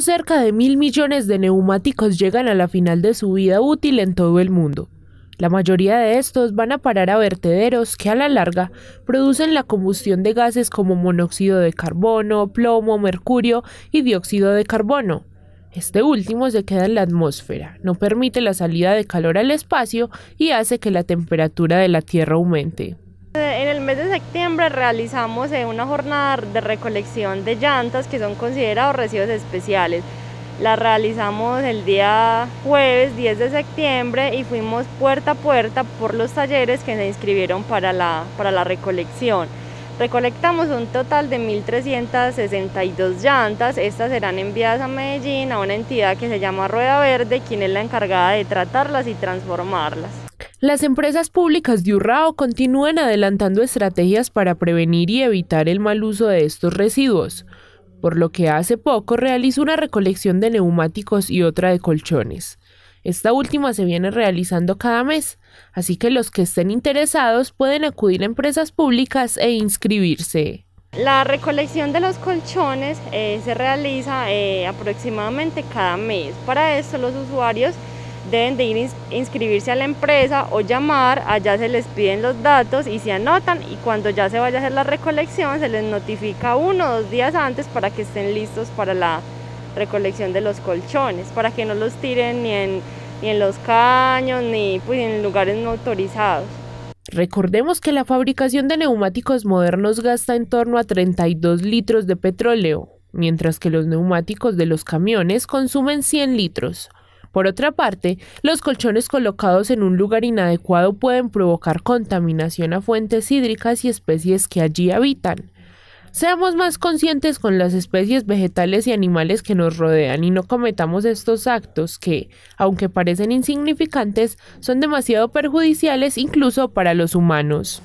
cerca de mil millones de neumáticos llegan a la final de su vida útil en todo el mundo. La mayoría de estos van a parar a vertederos que a la larga producen la combustión de gases como monóxido de carbono, plomo, mercurio y dióxido de carbono. Este último se queda en la atmósfera, no permite la salida de calor al espacio y hace que la temperatura de la Tierra aumente. El mes de septiembre realizamos eh, una jornada de recolección de llantas que son considerados residuos especiales. La realizamos el día jueves 10 de septiembre y fuimos puerta a puerta por los talleres que se inscribieron para la, para la recolección. Recolectamos un total de 1.362 llantas, estas serán enviadas a Medellín a una entidad que se llama Rueda Verde, quien es la encargada de tratarlas y transformarlas. Las empresas públicas de Urrao continúan adelantando estrategias para prevenir y evitar el mal uso de estos residuos, por lo que hace poco realizó una recolección de neumáticos y otra de colchones. Esta última se viene realizando cada mes, así que los que estén interesados pueden acudir a empresas públicas e inscribirse. La recolección de los colchones eh, se realiza eh, aproximadamente cada mes. Para esto los usuarios deben de ir inscribirse a la empresa o llamar, allá se les piden los datos y se anotan y cuando ya se vaya a hacer la recolección se les notifica uno o dos días antes para que estén listos para la recolección de los colchones, para que no los tiren ni en, ni en los caños ni pues, en lugares no autorizados. Recordemos que la fabricación de neumáticos modernos gasta en torno a 32 litros de petróleo, mientras que los neumáticos de los camiones consumen 100 litros. Por otra parte, los colchones colocados en un lugar inadecuado pueden provocar contaminación a fuentes hídricas y especies que allí habitan. Seamos más conscientes con las especies vegetales y animales que nos rodean y no cometamos estos actos que, aunque parecen insignificantes, son demasiado perjudiciales incluso para los humanos.